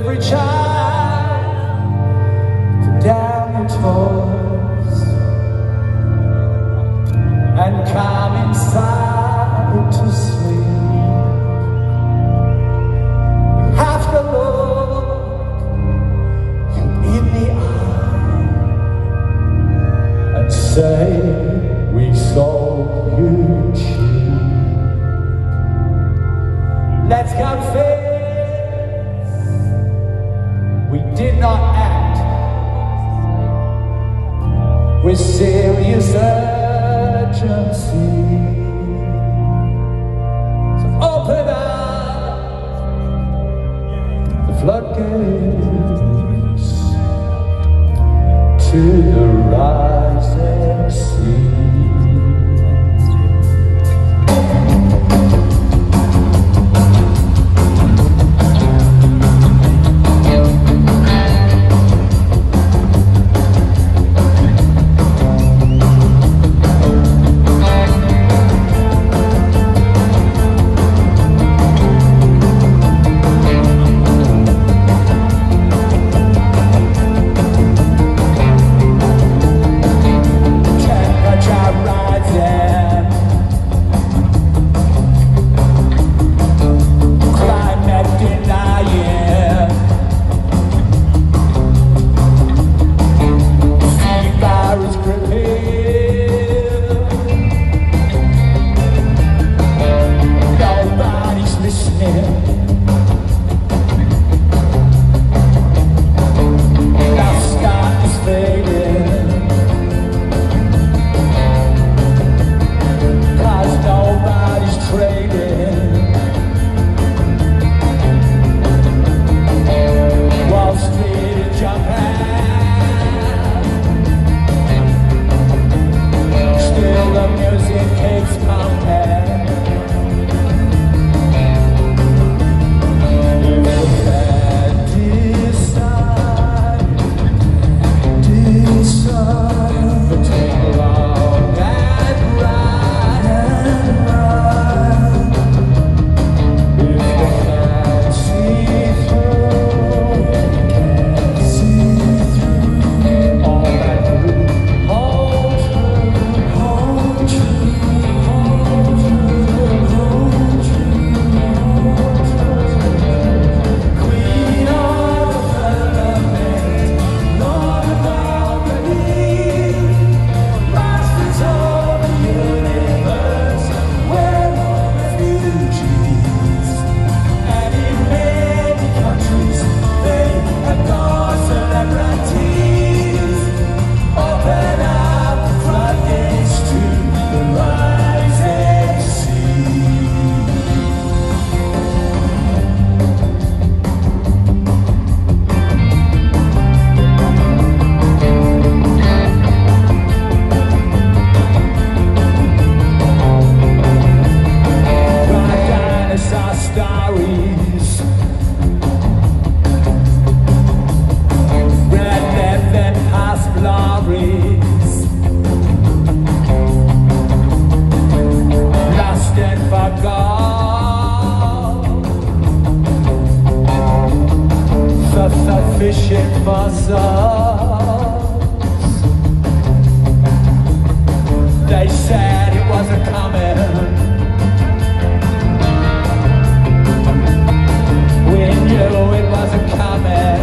every child put down your toys and come inside to sleep. Have to look you in the eye and say we sold you cheap. Let's go did not act with serious urgency. So open up the floodgates to the rising sea. É. fişek vassals. They said it wasn't coming. We knew it wasn't coming.